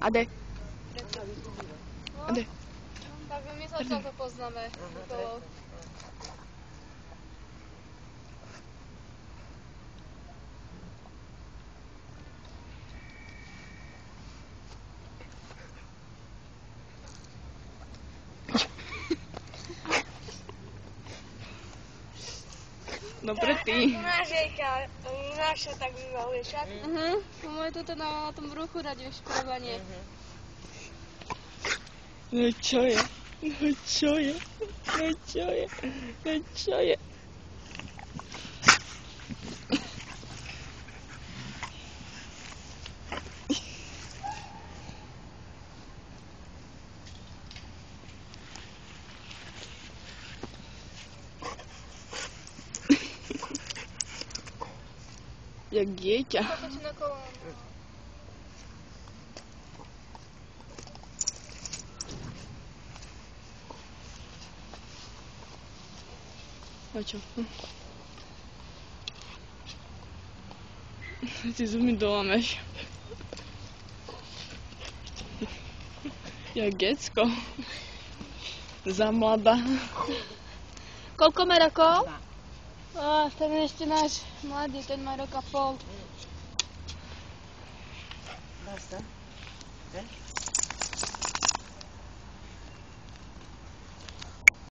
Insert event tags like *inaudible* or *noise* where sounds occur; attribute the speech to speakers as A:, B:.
A: A
B: jde. A jde.
A: tak my sa to poznáme.
B: Ty.
C: Máš Ejka, naše tak vyvaluje šat.
A: Mhm, to moje toto na tom bruchu dať vyškrobanie.
B: No čo je? No čo je? No čo je? No čo je? Jak dieťa. A čo? *laughs* Ty zumy dolameš. Jak decko. Za mladá.
A: Koľko má rokov? A ten je ešte náš mladý, ten má rok a pol.
D: Basta. Chceš?